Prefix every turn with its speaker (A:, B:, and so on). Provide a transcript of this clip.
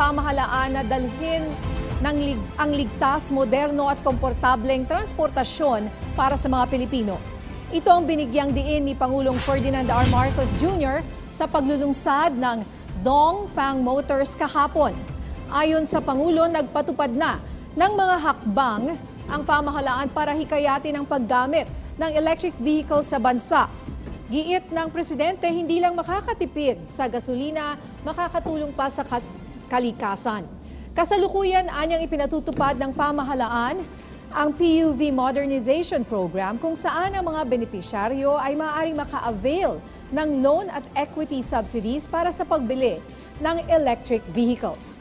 A: Pamahalaan na dalhin ng lig- ang ligtas, moderno at komportableng transportasyon para sa mga Pilipino. Ito ang binigyang diin ni Pangulong Ferdinand R. Marcos Jr. sa paglulungsad ng Dongfang Motors kahapon. Ayon sa Pangulo, nagpatupad na ng mga hakbang ang pamahalaan para hikayatin ang paggamit ng electric vehicles sa bansa. Giit ng presidente, hindi lang makakatipid sa gasolina, makakatulong pa sa kas- kalikasan. Kasalukuyan anyang ipinatutupad ng pamahalaan ang PUV Modernization Program kung saan ang mga benepisyaryo ay maaaring maka-avail ng loan at equity subsidies para sa pagbili ng electric vehicles.